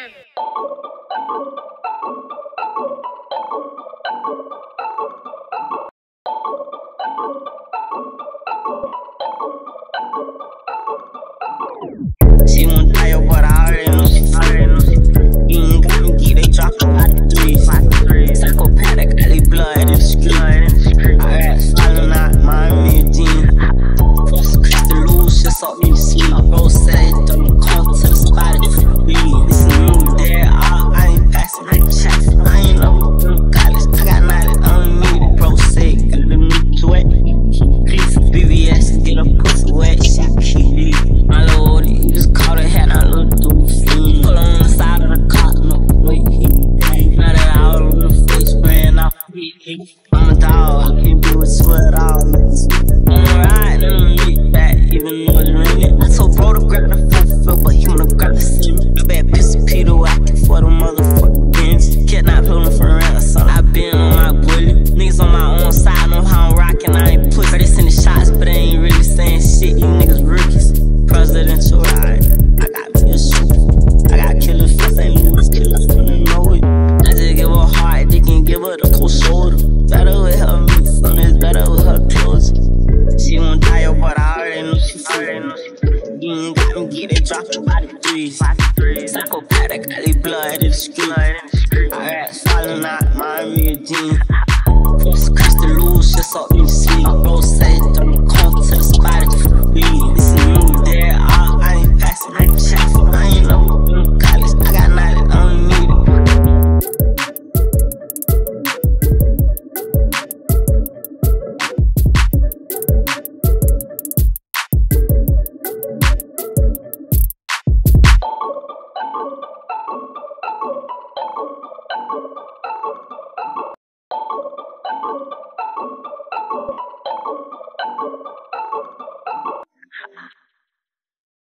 FM. side of the car, no way he dang. Now that I out on the face, man, I'm a dog. I can't do it to it all, man. but a cold shoulder. Better with her meats, and it's better with her clothes. She won't die, but I already know she's feeling. You ain't got me get dropped by the threes. Psychopathic, I leave blood in the street. I got falling out, mind me a jean. Scratch the loose, just so you see. Bro, say